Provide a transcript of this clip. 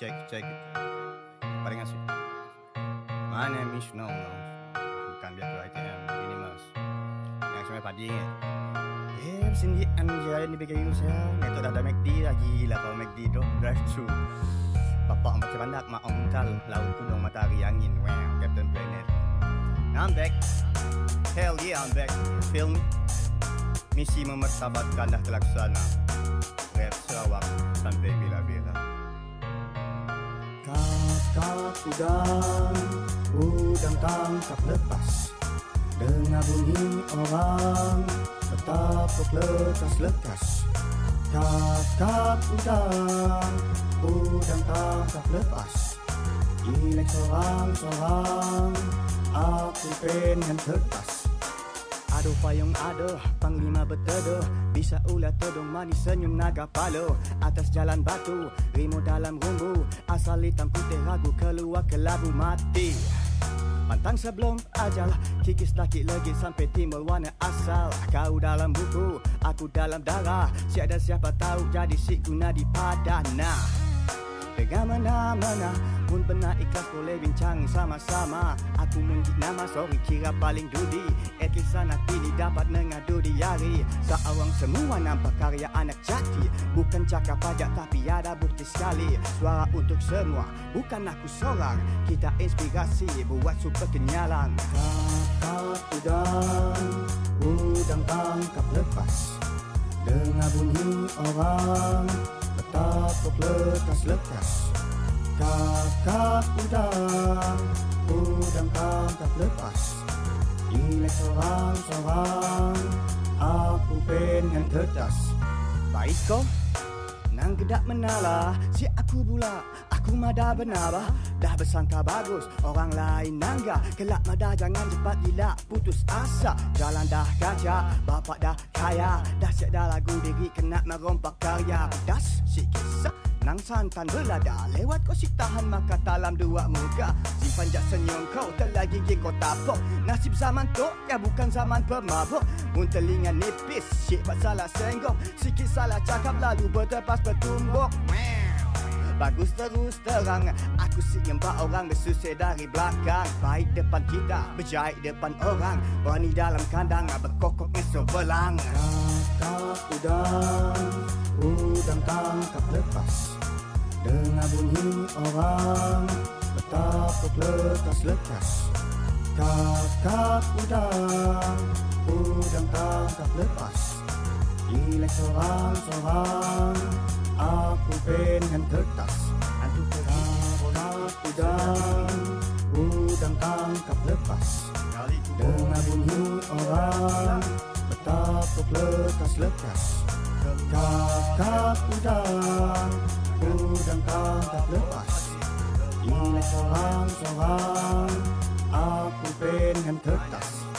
check, check. Paling asik. My name is no, no. Bukan biar tu ITM, Minimus. Yang sebenarnya padi ingat. Eh, sini anjay ni bagi saya. Ni tu dah ada McD lagi lah kalau McD tu drive thru. Bapak macam bandak mak ongkal laut gunung matahari angin. Wow, Captain Planet. I'm back. Hell yeah, I'm back. Feel me? Misi memertabatkan dah terlaksana. Rap Sarawak sampai bila-bila. Kakak udang, udang tangkap lepas. Dengar bunyi orang, bertapuk lekas-lekas Kakak udang, udang tangkap lepas. Gilek sorang-sorang, aku pengen kertas Aduh payung ada, panglima berteduh. Bisa ulat todong manis senyum naga palo. Atas jalan batu, rimu dalam rumbu. Asal hitam putih ragu keluar ke labu mati. Pantang sebelum ajal Kikis laki lagi sampai timbul warna asal. Kau dalam buku, aku dalam darah. Siapa siapa tahu jadi si guna di padana Pegang mana-mana Pun pernah ikhlas boleh bincang sama-sama. Aku menggig nama sorry kira paling dudi At least anak ini dapat mengadu di hari. Seorang semua nampak karya anak jati. Bukan cakap pajak tapi ada bukti sekali. Suara untuk semua bukan aku seorang. Kita inspirasi buat super kenyalan. Kakak udang Udang tangkap lepas. Dengar bunyi orang Bertapuk lekas-lekas Kakak udang Udang tangkap lepas. Gilek sorang-sorang Aku pengen kertas. Baik kau Nang gedak menala Si aku pula Aku mada benara Dah bersangka bagus Orang lain nangga. Kelak mada jangan cepat gila Putus asa. Jalan dah kaca Bapak dah kaya. Dah siap dah lagu diri Kena merompak karya. Pedas si kisah Nang santan belada Lewat kau si tahan maka talam dua muka. Simpan jak senyum kau telah gigi kau tapok. Nasib zaman tu ya bukan zaman pemabuk. Mun telinga nipis Syik buat salah senggok. Sikit salah cakap lalu bertepas bertumbuk. Bagus terus terang Aku si nyembah orang bersusah dari belakang. Baik depan kita Berjahit depan orang. Berani dalam kandang Berkokok esok belang. Kakak udang Udang tangkap lepas. Dengar bunyi orang Bertapuk lekas-lekas Kakak udang Udang tangkap lepas. Gilek sorang-sorang Aku pengen kertas. Aduh kakak udang Udang tangkap lepas. Dengar bunyi orang Bertapuk lekas-lekas Kakak udang Udang tangkap lepas Gilek sorang-sorang Aku pengen kertas